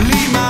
Lima.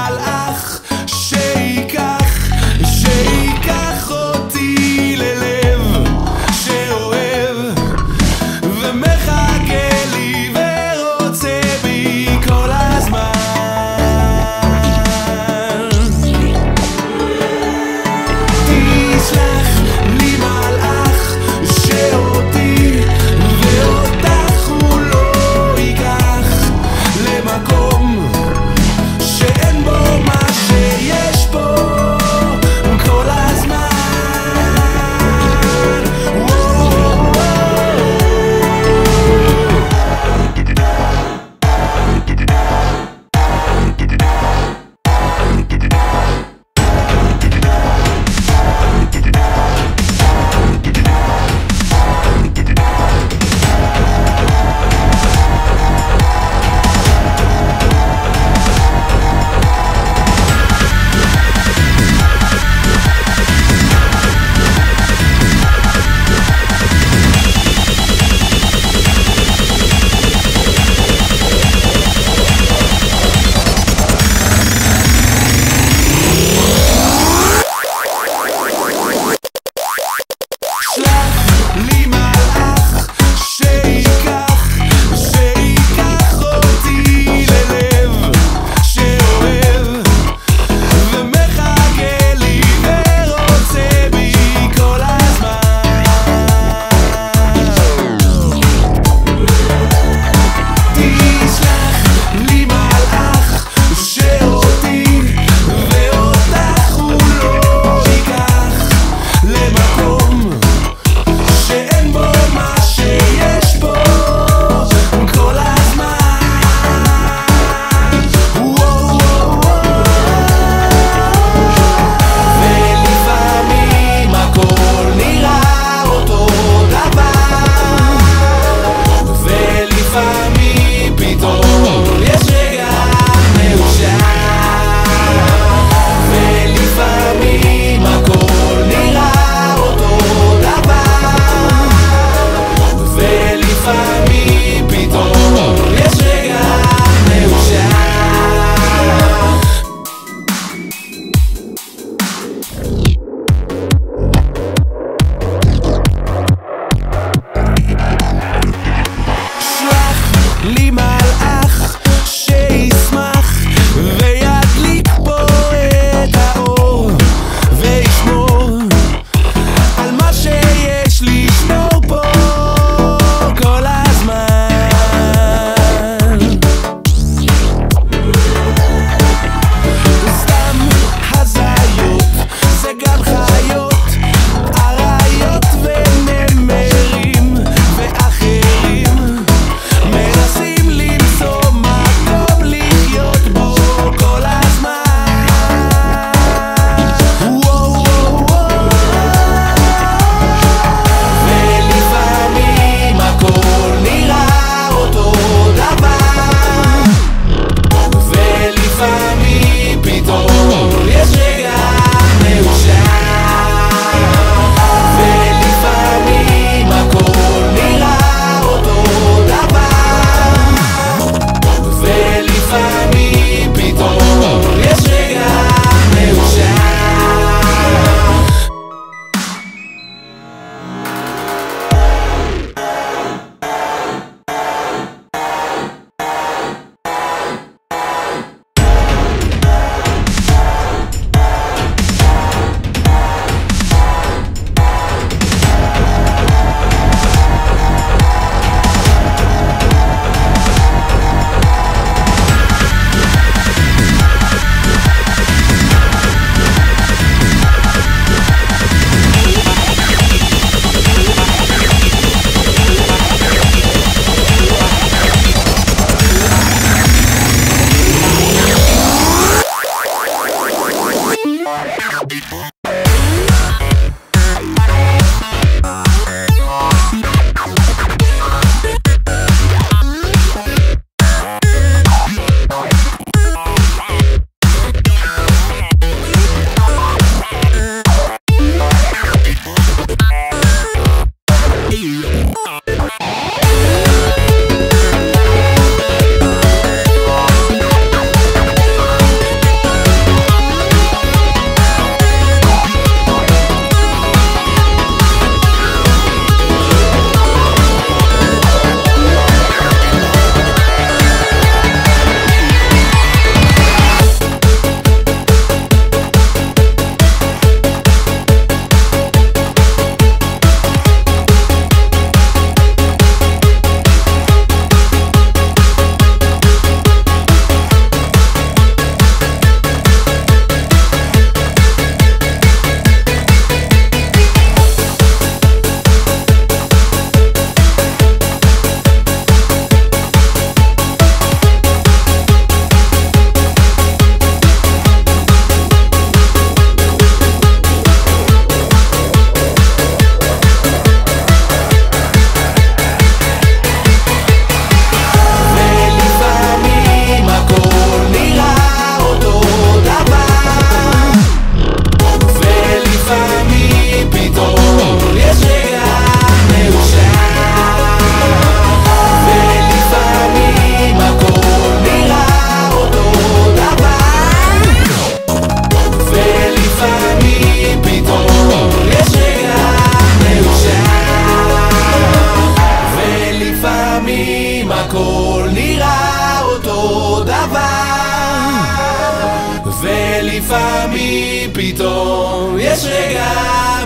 ולפעמים פתאום יש רגע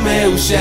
מאושר